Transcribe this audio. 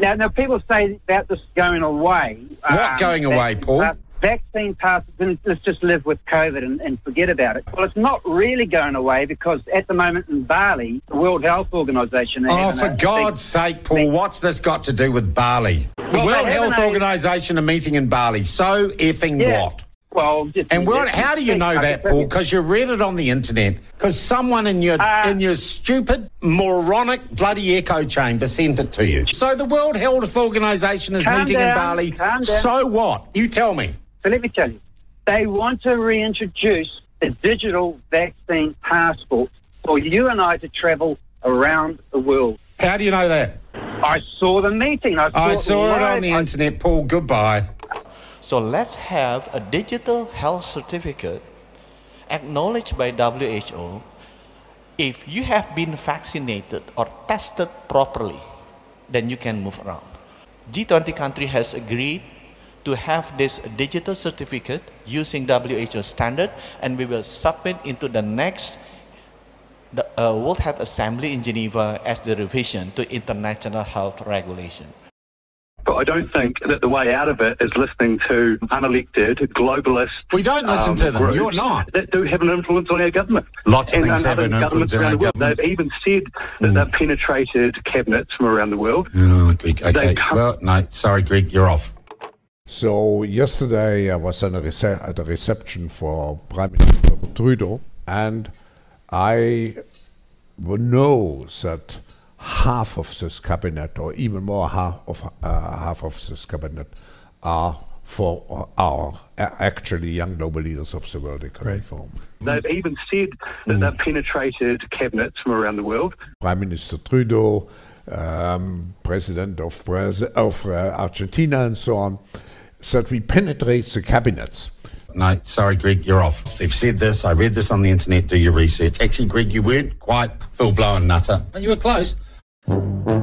Now, now people say about this going away. um, What going away, vaccine Paul? pass- Vaccine passes, and let's just live with COVID and, and forget about it. Well, it's not really going away because at the moment in Bali, the World Health Organization. Oh, for a big- God's sake, Paul, what's this got to do with Bali? The Well, World Health a- Organization are meeting in Bali. So effing Yeah. what? Well, And what, how do you know that, Paul? Because you read it on the internet. Because someone in your Uh, in your stupid, moronic, bloody echo chamber sent it to you. So the World Health Organization is meeting in Bali. down. So what? You tell me. So let me tell you, they want to reintroduce a digital vaccine passport for you and I to travel around the world. How do you know that? I saw the meeting. I saw, I saw it on the I- internet, Paul. Goodbye. So let's have a digital health certificate acknowledged by WHO if you have been vaccinated or tested properly, then you can move around. G20 country has agreed to have this digital certificate using WHO standard and we will submit into the next the uh, World Health Assembly in Geneva as the revision to international health regulation. But I don't think that the way out of it is listening to unelected globalists. We don't listen um, to them. You're not. That do have an influence on our government. Lots of and things have an influence on around our the world. government. They've even said that they've penetrated cabinets from around the world. Oh, Greg, okay. Come- Well, no, sorry, Greg, you're off. So yesterday I was at a, rece- at a reception for Prime Minister Trudeau, and I know that half of this cabinet, or even more half of uh, half of this cabinet, are for are actually young global leaders of the World Economic Forum. They've even said that they've penetrated cabinets from around the world. Prime Minister Trudeau, um, President of, Braz- of uh, Argentina, and so on, that we penetrate the cabinets. No, sorry, Greg, you're off. They've said this. I read this on the internet. Do your research. Actually, Greg, you weren't quite full blown nutter, but you were close. Thank you.